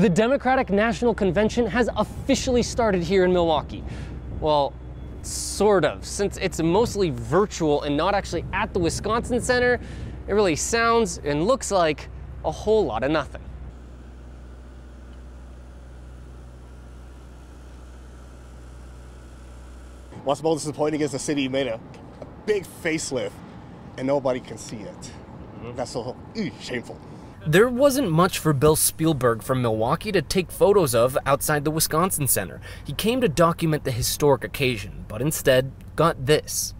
The Democratic National Convention has officially started here in Milwaukee. Well, sort of. Since it's mostly virtual and not actually at the Wisconsin Center, it really sounds and looks like a whole lot of nothing. What's most disappointing is the city made a, a big facelift and nobody can see it. Mm-hmm. That's so ew, shameful. There wasn't much for Bill Spielberg from Milwaukee to take photos of outside the Wisconsin Center. He came to document the historic occasion, but instead got this.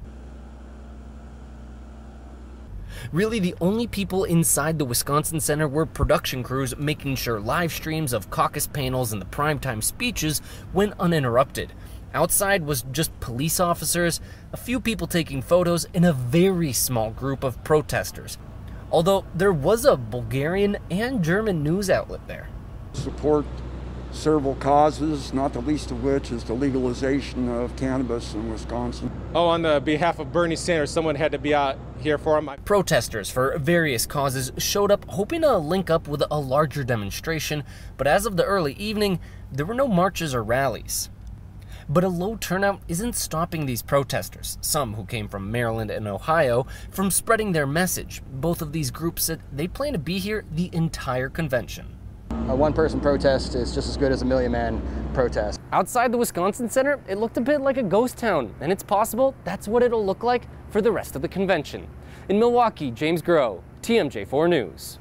Really, the only people inside the Wisconsin Center were production crews making sure live streams of caucus panels and the primetime speeches went uninterrupted. Outside was just police officers, a few people taking photos, and a very small group of protesters although there was a Bulgarian and German news outlet there. Support several causes, not the least of which is the legalization of cannabis in Wisconsin. Oh, on the behalf of Bernie Sanders, someone had to be out here for him. Protesters for various causes showed up hoping to link up with a larger demonstration, but as of the early evening, there were no marches or rallies. But a low turnout isn't stopping these protesters, some who came from Maryland and Ohio, from spreading their message. Both of these groups said they plan to be here the entire convention. A one person protest is just as good as a million man protest. Outside the Wisconsin Center, it looked a bit like a ghost town, and it's possible that's what it'll look like for the rest of the convention. In Milwaukee, James Groh, TMJ4 News.